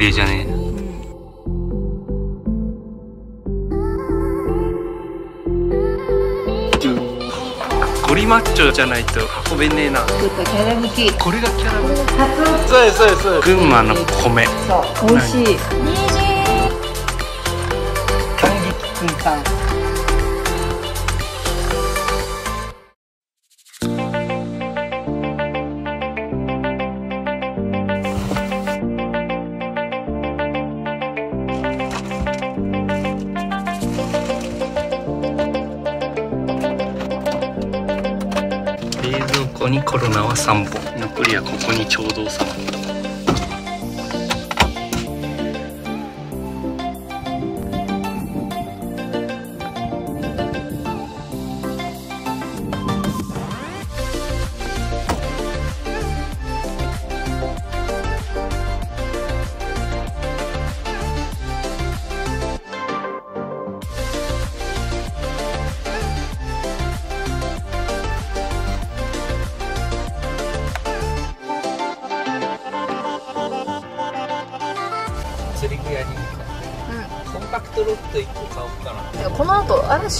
麗じゃね？ゴリマッチョじゃないと運べねえな。これがキャラメルカそうですそうですそうです群馬の米。そう美味しい。感激空間冷は3本。残りはここにちょうど収まる。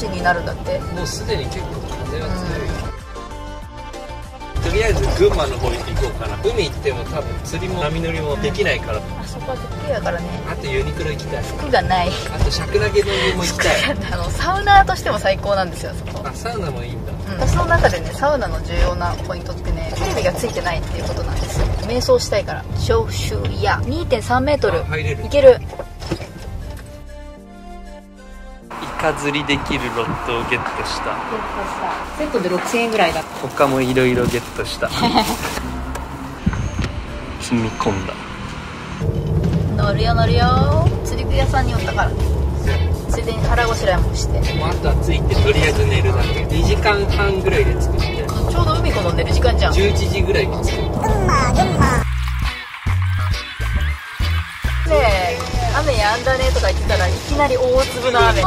になるんだって。もうすでに結構風は強い。よ、とりあえず群馬の方行こうかな。海行っても多分釣りも波乗りもできないから、あそこは得意やからね。あとユニクロ行きたい。服がない。あと尺投げの湯も行きたい。あのサウナーとしても最高なんですよそこ。あサウナもいいんだ。うん。私の中でねサウナの重要なポイントってねテレビがついてないっていうことなんですよ。瞑想したいから。消臭や。2 3メートル。あ入れる。いける釣りできるロッドをゲットした。セットで6000円ぐらいだ他もいろいろゲットした。積み込んだ。乗るよ乗るよ。釣り具屋さんに寄ったからついでに腹ごしらえもして。もうあとはついてとりあえず寝るだけ。2時間半ぐらいで作って。ちょうど海子飲んでる時間じゃん。11時ぐらいに作ったね雨やんだねとか言ってたらいきなり大粒の雨。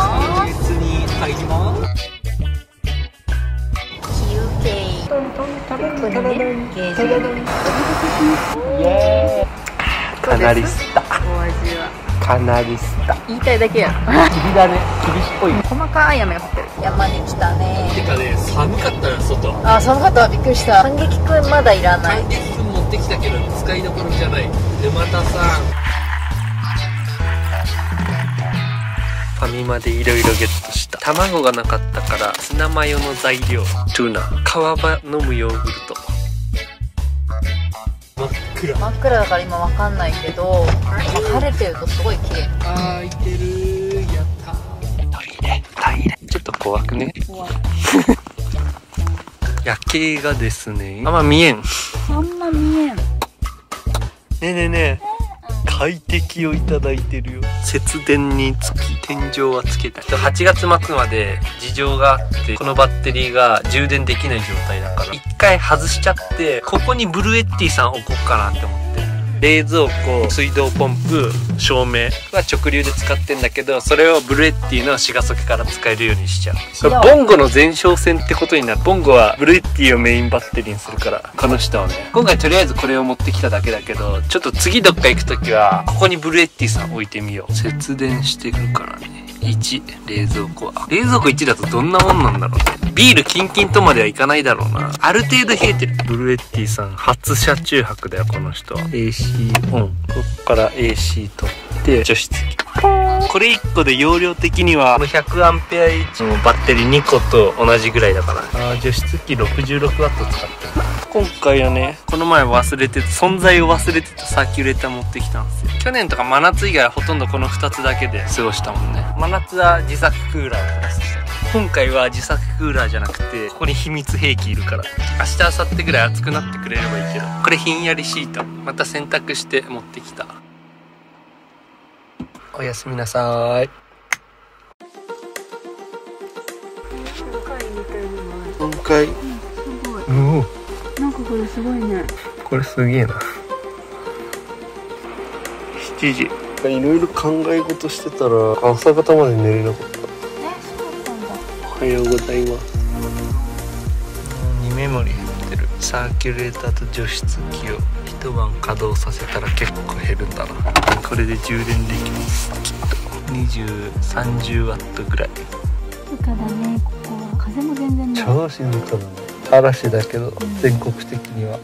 別に入ります休憩かなり吸ったお味はかなり吸った言いたいだけやん。霧だね。霧っぽい。細かい雨が降ってる。山に来たね。てかね寒かったよ外。あ寒かった。びっくりした。感激くんまだいらない。感激くん持ってきたけど使いどころじゃない。沼田さんファミマでいろいろゲットした。卵がなかったからツナマヨの材料。トゥナ川場飲むヨーグルト。真っ暗。真っ暗だから今わかんないけど晴れてるとすごい綺麗。開いてる。やった。トイレトイレ。ちょっと怖くね。怖い。夜景がですね。あんま見えん。ねあんま見えん。えねえねえ快適をいただいてるよ。節電につき天井はつけた8月末まで事情があってこのバッテリーが充電できない状態だから一回外しちゃってここにブルエッティさん置こうかなって思って。冷蔵庫水道ポンプ照明は直流で使ってんだけどそれをブルエッティのシガソケから使えるようにしちゃう。ボンゴの前哨戦ってことになる。ボンゴはブルエッティをメインバッテリーにするからこの人はね。今回とりあえずこれを持ってきただけだけどちょっと次どっか行く時はここにブルエッティさん置いてみよう。節電してるからね。1冷蔵庫は。冷蔵庫1だとどんなもんなんだろうねビールキンキンとまではいかないだろうな。ある程度冷えてる。ブルエッティさん初車中泊だよこの人 AC オン。こっから AC 取って除湿機これ1個で容量的には 100A のバッテリー2個と同じぐらいだから。あー除湿機 66W 使ってる。今回はねこの前忘れてて存在を忘れてたサーキュレーター持ってきたんですよ。去年とか真夏以外はほとんどこの2つだけで過ごしたもんね。真夏は自作クーラーをプラスして今回は自作クーラーじゃなくてここに秘密兵器いるから。明日明後日ぐらい暑くなってくれればいいけど。これひんやりシート。また洗濯して持ってきた。おやすみなさい。今回すごいうん。なんかこれすごいね。これすげえな。7時。いろいろ考え事してたら朝方まで寝れなかったはようございます。2メモリ減ってる。サーキュレーターと除湿機を一晩稼働させたら結構減るんだな。ここれで充電できます。きっと。2030ワットぐらい。静かだね。ここは風も全然ない。超静かだね。嵐だけど全国的には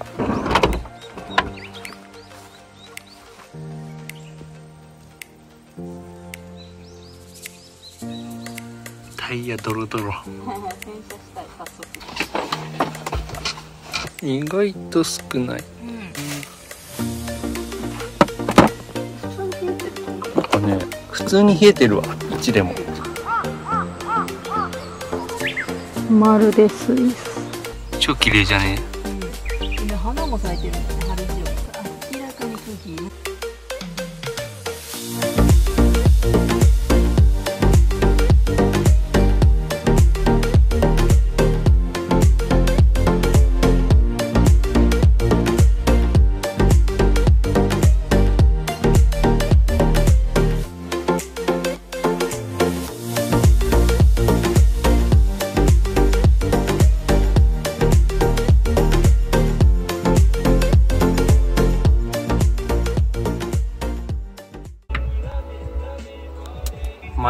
タイヤドロドロ。洗車したい。早速意外と少ないなんかね普通に冷えてるわ。1でも。まるでスイス。超綺麗じゃね？今花も咲いてる。んだ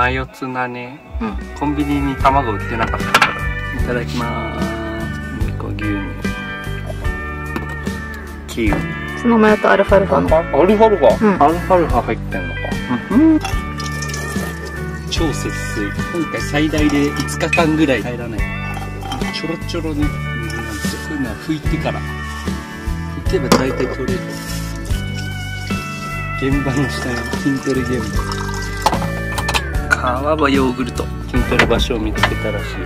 マヨツナねうん。コンビニに卵売ってなかったから。いただきます。2個牛乳。キウイ。そのマヨとアルファルファ。のアルファルファ、うん。アルファルファ入ってんのか、超節水今回最大で5日間ぐらい入らない。ちょろちょろね。水なんですよこういうのは拭いてから。拭けば大体取れる。現場の下に筋トレ現場川場ヨーグルト。筋トレ場所を見つけたらしい。い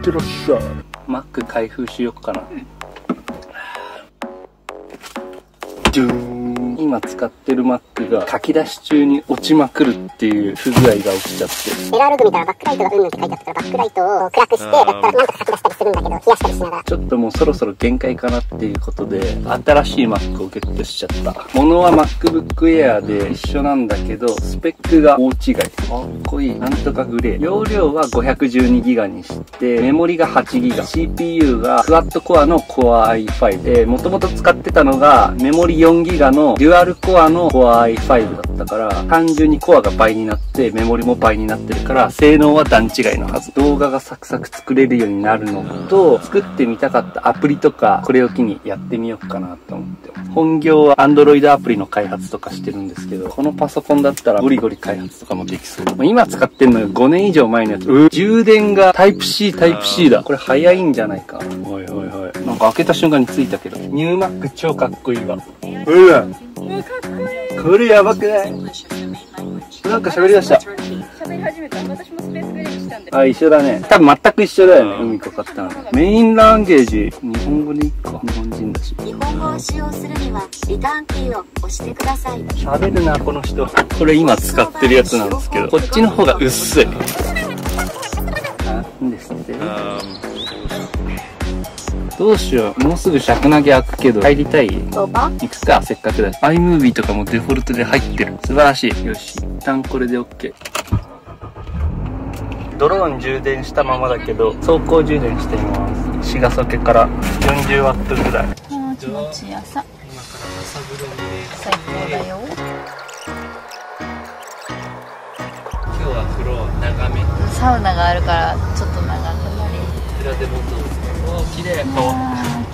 ってらっしゃいマック開封しよっかな。ドゥーン今使ってる Mac が書き出し中に落ちまくるっていう不具合が起きちゃって。エラーログ見たらバックライトがうんぬんって書いてあったからバックライトを暗くしてやったらなんとか書き出したりするんだけど冷やしたりしながらちょっともうそろそろ限界かなっていうことで新しい Mac をゲットしちゃったものは MacBook Air で一緒なんだけどスペックが大違いかっこいいなんとかグレー容量は 512GB にしてメモリが 8GB CPU がクワッドコアの Core i5 でもともと使ってたのがメモリ 4GB のデュアルコアの Core i5 だったから単純にコアが倍になってメモリも倍になってるから性能は段違いのはず。動画がサクサク作れるようになるのと作ってみたかったアプリとかこれを機にやってみようかなと思って。ます本業は Android アプリの開発とかしてるんですけどこのパソコンだったらゴリゴリ開発とかもできそう。今使ってるのが5年以上前のやつ。充電がタイプ C タイプ C だ。これ早いんじゃないか。おいおいおい。なんか開けた瞬間についたけど。ニューマック超かっこいいわ。うわこれやばくないなんか喋り出した喋り始めた私もスペースグレーにしたんであ、一緒だね。多分全く一緒だよね、海とかってのはメインランゲージ、日本語でいいか。日本人だし。日本語を使用するにはリターンキーを押してください喋るな、この人。これ今使ってるやつなんですけど、こっちの方が薄い。なんですって。どうしよう。もうすぐ尺投げ開くけど、入りたい？そうか行くか、せっかくだし。iMovie とかもデフォルトで入ってる。素晴らしい。よし、一旦これで OK。ドローン充電したままだけど、走行充電してみます。シガソケから40ワットぐらい。あー気持ちいい朝今から朝風呂にね、最高だよ今日は風呂長め。サウナがあるからちょっと長くなりこちらでもおー、綺麗。川。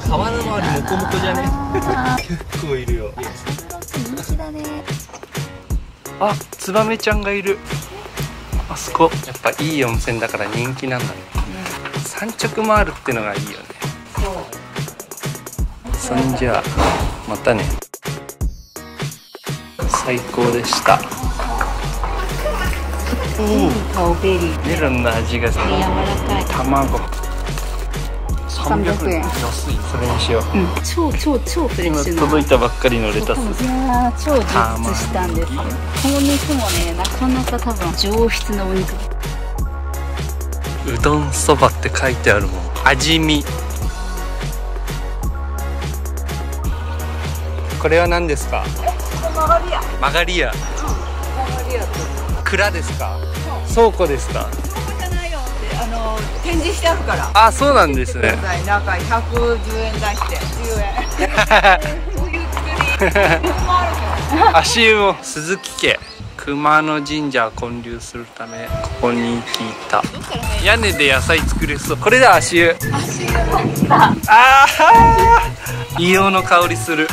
川の周りモコモコじゃね？あ結構いるよ。あ、ツバメちゃんがいる。あそこ。やっぱいい温泉だから人気なんだね。三直回るってのがいいよね。そんじゃあ、またね。最高でした。メロンの味がする。柔らかい卵。300円。安い。それにしよう。うん。超超超フレッ今シュな。届いたばっかりのレタス。いやー超充実したんですよ。この肉もねなかなか多分上質なお肉。うどんそばって書いてあるもん。味見。これは何ですか？曲がりや曲がり屋曲がりやって蔵ですか？倉庫ですか？の展示してあるから。あそうなんですね。中110円出して10円。足湯も鈴木家熊野神社を建立するためここに来た。屋根で野菜作れそう。これだ足湯。ああ硫黄の香りする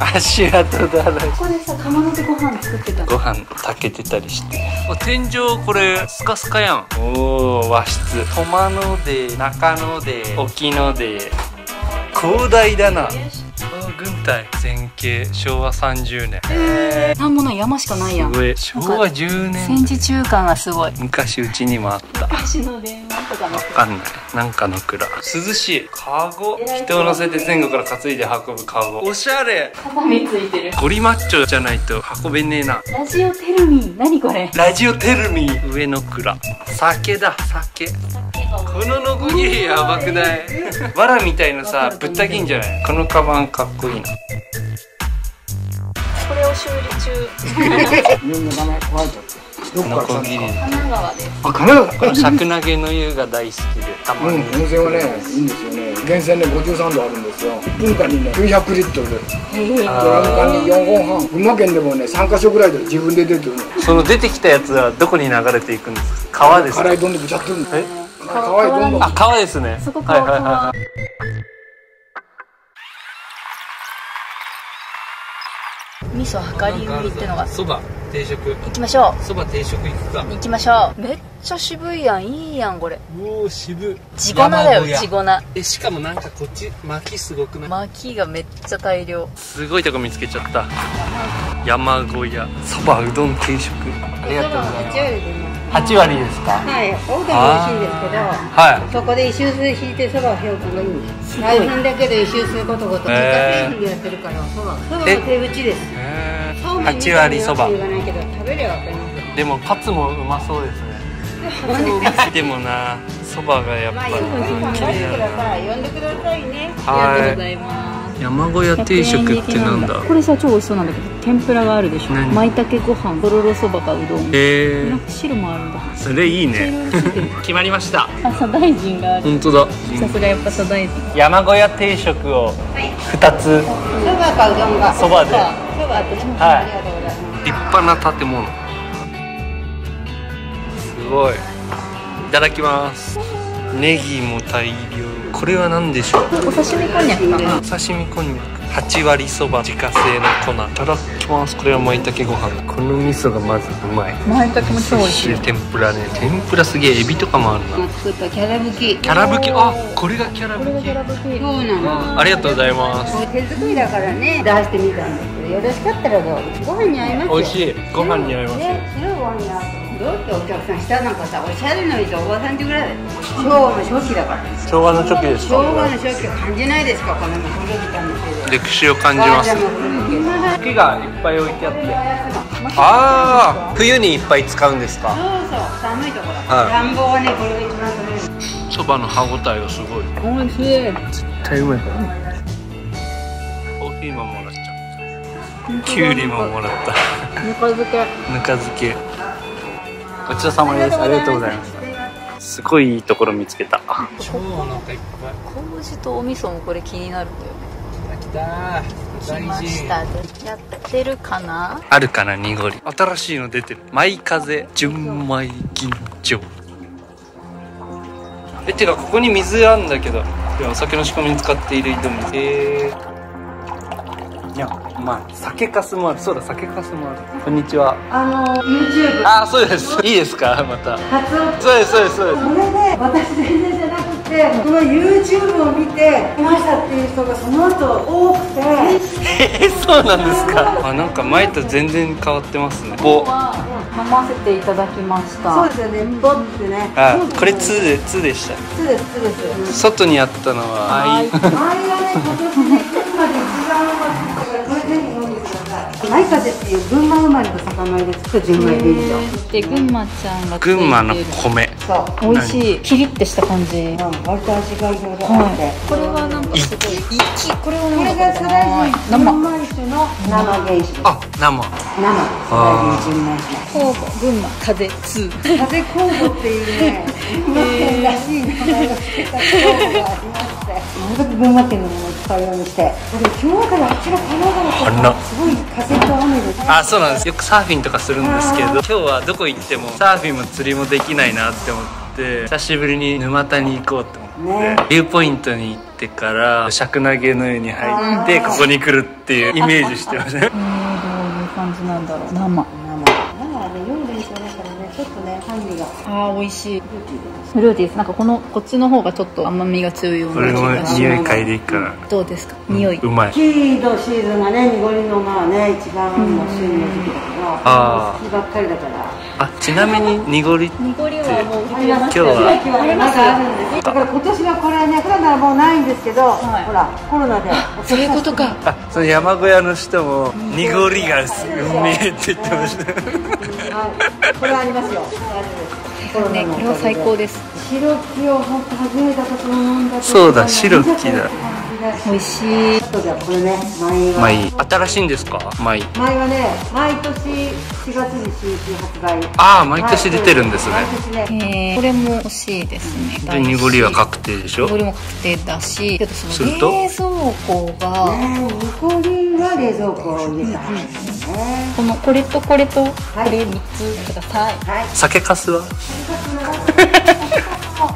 足跡だらけここでさ釜のでご飯作ってたご飯炊けてたりして。あ天井これスカスカやん。おお和室。苫野で中野で沖野で。広大だな。あ軍隊。前景昭和30年。なんもない山しかないやん。すごい。昭和10年。戦時中感がすごい。昔うちにもあった。昔の電話とかの。わかんない。なんかの蔵。涼しい。カゴ。人を乗せて前後から担いで運ぶカゴ。おしゃれ。畳ついてる。ゴリマッチョじゃないと運べねえな。ラジオテルミー。何これ？ラジオテルミー。上の蔵。酒だ。酒。このノコギリやばくない？わらみたいなさぶった切んじゃない？このカバンかっこいいなこれを修理中ノコギリ神奈川ですあ、神奈川この尺投げの湯が大好きでたまうん、に温泉はね、いいんですよね。源泉ね、53度あるんですよ。文化にね、900リットルで。年間に4本半。群馬県でもね、3カ所ぐらいで自分で出てるの。その出てきたやつはどこに流れていくんですか？川ですか？辛いどんでぶちゃってるの。え？川へどんどん。あ川ですねそこはい川はいは味噌量り売りってのが。いそば定食行きましょそば定食行くか。う行きましょう。めっちゃ渋いやん。いいやんこれ。おお渋地粉だよ地粉。えしかもなんかこっち薪すごくない？薪がめっちゃ大量。すごいとこ見つけちゃった。山小屋。そばうどん定食。ありがとうございます8割ですか？はい、おうどんも美味しいんですけど、はいそこで一周する引いてそばをひょうくんがいいんです。大変だけど一周することごと。自家製品でやってるから、そば。そばのえ手打ちです。へそうめんみ8たいに割そばよく言わないけど、食べればわかりますよ。でもカツもうまそうですねで？もなそばがやっぱまあ。呼んでくださいね。ありがとうござはいます山小屋定食ってなんだ？これさ超美味しそうなんだけど天ぷらがあるでしょ。何？舞茸ご飯とろろそばかうどん。へなんか汁もあるんだ。えそれいいね。決まりました。あ左大臣がある。本当だ。さすがやっぱ左大臣山小屋定食を2つ。そばかうどんが。そばで。そばと。はい。ありがとうございます。立派な建物。すごい。いただきます。ネギも大量これは何でしょう？お刺身こんにゃくかな？お刺身こんにゃく8割そば自家製の粉。いただきます。これは舞茸ご飯。この味噌がまずうまい。舞茸も超美味しい。よ天ぷらね。天ぷらすげえエビとかもあるな。作ったキャラぶき。キャラぶきあこれがキャラぶきそうなの。ありがとうございます。手作りだからね、出してみたんですけど、よろしかったらどう？ぞ。ご飯に合いますよ。美味しい。ご飯に合いますね、白いご飯に合うと。どうってお客さん下なんかさ、おしゃれのいいおばさんちぐらい。昭和の初期だから。昭和の初期です昭和の初期を感じないですか、この古。歴史を感じます。木がいっぱい置いてあって。ああ冬にいっぱい使うんですか？そうそう、寒いところ。はい。暖房はね、これが一番。そばの歯ごたえがすごい。美味しい。絶対うまい。からコーヒーももらっちゃった。きゅうりももらった。ぬか漬け。ぬか漬けごちそうさまです。ありがとうございますすごいいいところ見つけた。超お腹いっ麹とお味噌もこれ気になるんだよね。ぱい来ました。でやってるかな？あるかな濁り。新しいの出てる。舞風純米吟醸。えてかここに水あんだけど。いやお酒の仕込みに使っている井戸水。へえいやまあ酒粕もある。そうだ酒粕もある。こんにちは。あの、YouTube。あそうです。いいですか？また。そうですそうですそうです。それで私全然じゃなくてその YouTube を見て来ましたっていう人がその後多くて。えそうなんですか？あなんか前と全然変わってますね。ぼは飲ませていただきました。そうですよね。ボってねあこれ2で2でした。そうですそうです。外にあったのはあい。周りがね今年ね風っていう群馬生まれの酒米で作る純米ビール場で群馬ちゃんが群馬の米。そう。美味しい。キリッてした感じ。うん割と味がいろいろあって、はい。これはなんかすごい息これがスライス純生。米酒の生原酒あ生。生。スライス純米。酒群馬風2風っていうね、群馬県 らしい名前を付けたがありまして、群馬県のものを使うようにしてで今日からあちら神奈川とかすごい風と雨であそうなんです。よくサーフィンとかするんですけど今日はどこ行ってもサーフィンも釣りもできないなって思って久しぶりに沼田に行こうって思って、ね。ビューポイントに行ってから尺投げの湯に入ってここに来るっていうイメージしてました。ね えー、どういう感じなんだろう。生。生。だからねちょっとね酸味が。あー美味しい。フルーティーです。なんかこのこっちの方がちょっと甘みが強いような気がし匂い嗅いでいくから。どうですか？匂い、うまい。キーのシーズンがね濁りのまあね一番もう旬の時期だからあー。好きばっかりだから。あちなみに濁り濁りはもうあります。今日は。今日はねまだあ。るんですだから今年はこれね普段ならもうないんですけど、はい。ほらコロナで。そういうことか。あその山小屋の人も濁りがうめえって言ってました。はい。これありますよ。大丈夫で。ねこれは最高です。白木を本当初めて私も飲んだ時そうだ白木だ美味しい。あとじゃあこれね舞は。舞。新しいんですか？舞。舞はね毎年4月に新種発売。ああ毎年出てるんですね。毎年ね。えー、これも欲しいですね。で濁りは確定でしょ？濁りも確定だしけどその冷蔵庫がね残りは冷蔵庫を入れたんですよねこのこれとこれとこいれ3つください。はい。酒かすは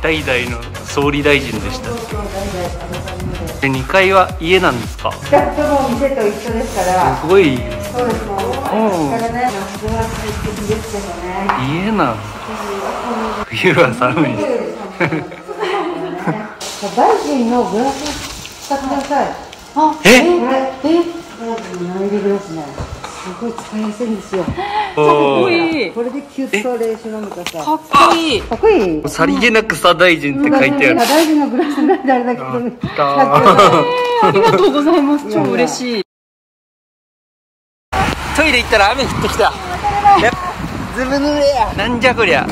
代々の総理大臣でした。で2階は家なんですか？す2つとも店と一緒ですから。ごい。そうですね。うんだからね夏は快適ですけどね家なん。冬は寒い大臣のグラス使ってください。あえ？これ。え？ナイルグラスねすごい使いやすいんですよ。おこいーい。これでキュッと冷酒飲んでくださ。いかっこいい。かっこいい。さりげなく左大臣って書いてある。大臣のグラスなんであれだけど。やった。ありがとうございます。超嬉しい。トイレ行ったら雨降ってきた。やっ。ずぶ濡れや。なんじゃこりゃ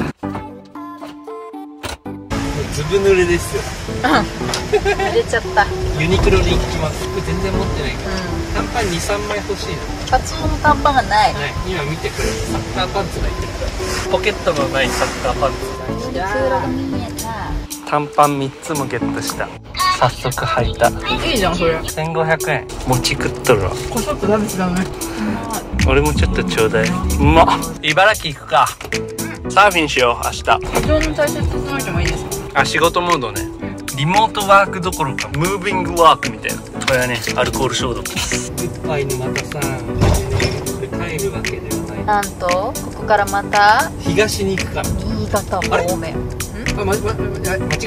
ずぶ濡れですよ。入れちゃったユニクロに行きます。服全然持ってないから短パン23枚欲しいなカツオの短パンがない。はい。今見てくれる。サッカーパンツがいてるポケットのないサッカーパンツ。短パン3つもゲットした。早速履いた。いいじゃんそれ。1500円。餅食っとるわ。こしょっと食べちゃうね俺もちょっとちょうだい。うまっ。茨城行くか。サーフィンしよう明日。カツオの大切にしなくてもいいです。かあ仕事モードね。リモートワークどころかムービングワークみたいな。これはねアルコール消毒。ですグッバイ沼田さん帰るわけではない。なんとここからまた東に行くから。新潟方面。あ、ま、ま、間違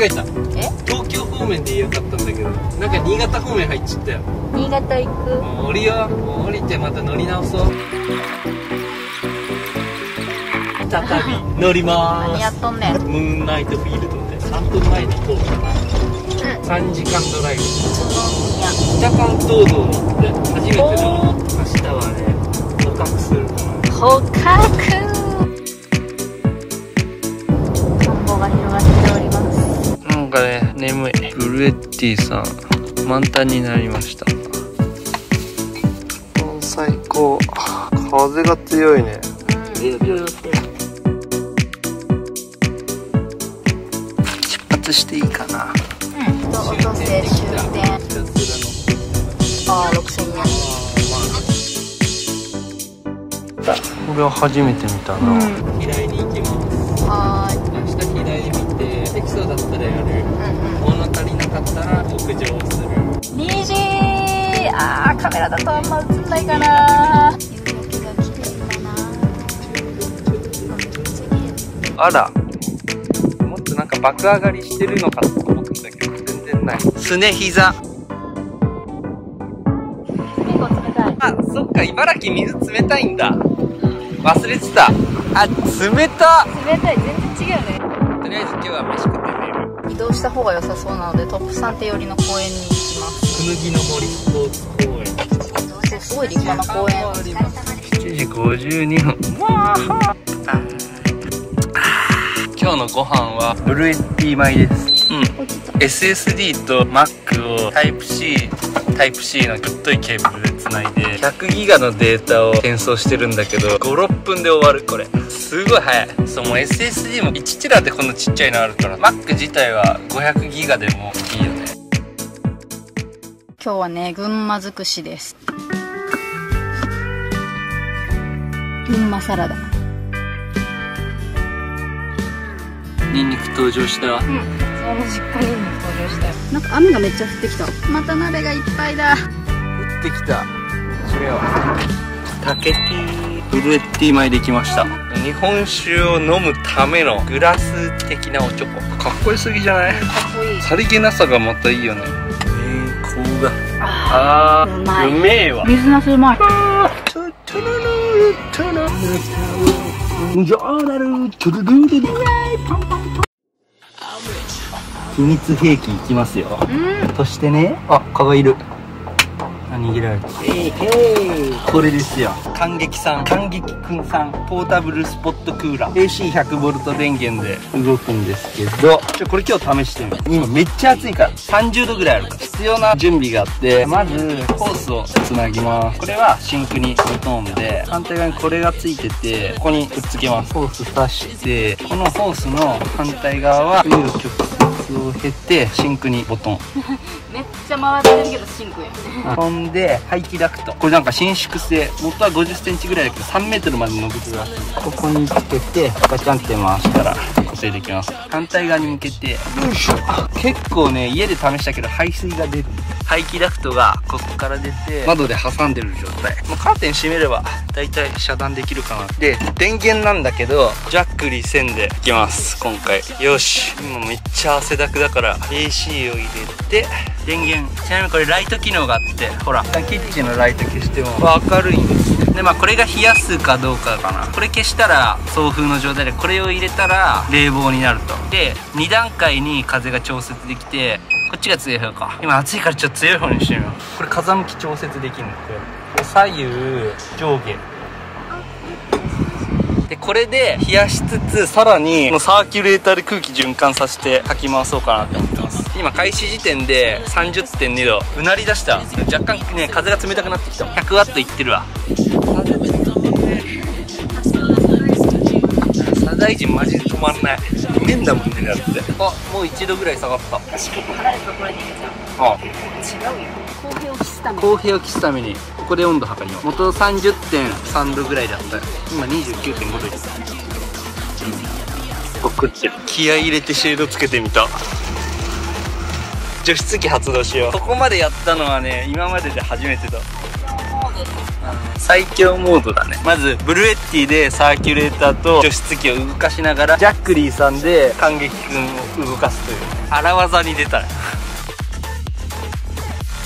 えた。え？東京方面で言えよかったんだけどなんか新潟方面入っちゃったよ。新潟行く？降りよ降りてまた乗り直そう。再び乗りま何やーっとんねん。すムーンナイトフィールド。で3分前に行こうかな。3時間ドライブ。北関東道に行って初めての明日はね捕獲する捕獲。田んぼが広がっておりますなんかね眠い。ブルエッティさん満タンになりました。最高。風が強いね。ビュ発していいかな。うんと音声終点ああ6000円。これは初めて見たな、うん。平井に行きますはーい明日平井見てできそうだったらやる。うん物足りなかったら屋上する。あーカメラだとあんま映んないかな夕焼けが綺麗だな。あら爆上がりしてるのかと思ってたけど全然ない。すね膝。結構冷たい。あそっか茨城水冷たいんだ。忘れてた。あ冷た冷たい全然違うね。とりあえず今日は飯食って寝る。移動した方が良さそうなのでトップ3手寄りの公園に行きます。くぬぎの森スポーツ公園。そうすごい立派な公園。7時52分。わあ今日のご飯は？ブルーエッティ米です。うん。SSD と Mac を Type-C Type-C の太いケーブルでつないで100ギガのデータを転送してるんだけど56分で終わるこれ。すごい早い。そうもう SSD も1テラでこんなちっちゃいのあるから Mac 自体は500ギガでもいいよね。今日はね群馬尽くしです。群馬サラダニンニク登場した。うん。その実家に登場したよ。なんか雨がめっちゃ降ってきた。また鍋がいっぱいだ。降ってきた。それを竹ティーブルエッティ前できました。日本酒を飲むためのグラス的なおちょこ。かっこよすぎじゃない？かっこいい。さりげなさがまたいいよね。えー、こうがあーうまい。うめえわ。水なすうまい秘密兵器いきますよそしてねあ蚊がいるあ逃げられたこれですよ。感激さん感激くんさんポータブルスポットクーラー。AC100V 電源で動くんですけど。ちょこれ今日試してみる今めっちゃ暑いから30度ぐらいあるから必要な準備があってまずホースをつなぎます。これはシンクにぶとんで反対側にこれがついててここにくっつけます。ホース挿して。このホースの反対側は冬を直接を経てシンクにボトン。めっちゃ回ってるけどシンクやほんで排気ダクト。これなんか伸縮性元は5 0センチぐらいだけど3メートルまで伸びてるらしい。ここにつけてガチャンって回したら固定できます。反対側に向けて。よいしょ。結構ね家で試したけど排水が出る。排気ダクトがここから出て窓で挟んでる状態。もうカーテン閉めれば大体遮断できるかなで電源なんだけど Jackery さんでいきます今回。よし。今めっちゃ汗だくだから AC を入れて。電源。ちなみにこれライト機能があってほら。キッチンのライト消しても。明るいんですでまあこれが冷やすかどうかかな。これ消したら送風の状態でこれを入れたら冷房になると。で2段階に風が調節できてこっちが強い方か。今暑いからちょっと強い方にしてみよう。これ風向き調節できるの。こ左右上下。でこれで冷やしつつさらにこのサーキュレーターで空気循環させてかき回そうかなって思ってます。今開始時点で30.2度。うなり出した。若干ね風が冷たくなってきた。100ワットいってるわサザエ人マジで止まんない。うめんだもんねだって。あもう1度ぐらい下がった。私結構離れたところにいるじゃんあ。違うよ。公平を期すため公平を期すためにここで温度測りよう。元30.3度ぐらいだった。よ今29.5度いった送ってる気合い入れてシェードつけてみた。除湿機発動しよう。ここまでやったのはね今までで初めてだ最強モードだね。まずブルエッティでサーキュレーターと除湿機を動かしながらジャックリーさんで感激くんを動かすという。荒技に出たね。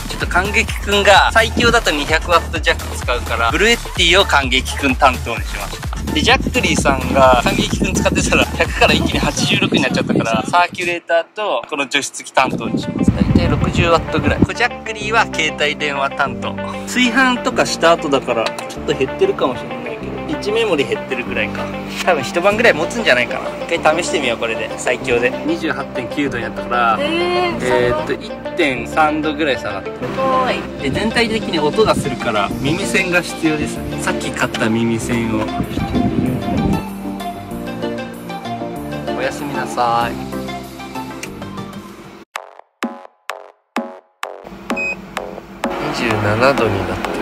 ちょっと感激くんが最強だと 200W 弱使うからブルエッティを感激くん担当にしましたでジャックリーさんが感激くん使ってたら100から一気に86になっちゃったからサーキュレーターとこの除湿機担当にします。大体 60W ぐらい。ジャックリーは携帯電話担当。炊飯とかした後だからちょっと減ってるかもしれない。けどピッチメモリ減ってるぐらいか。多分一晩ぐらい持つんじゃないかな。一回試してみようこれで。最強で。28.9度やったからえー、えー、っと1.3度ぐらい下がった。すごい。で全体的に音がするから耳栓が必要です。さっき買った耳栓を。おやすみなさい。27度になって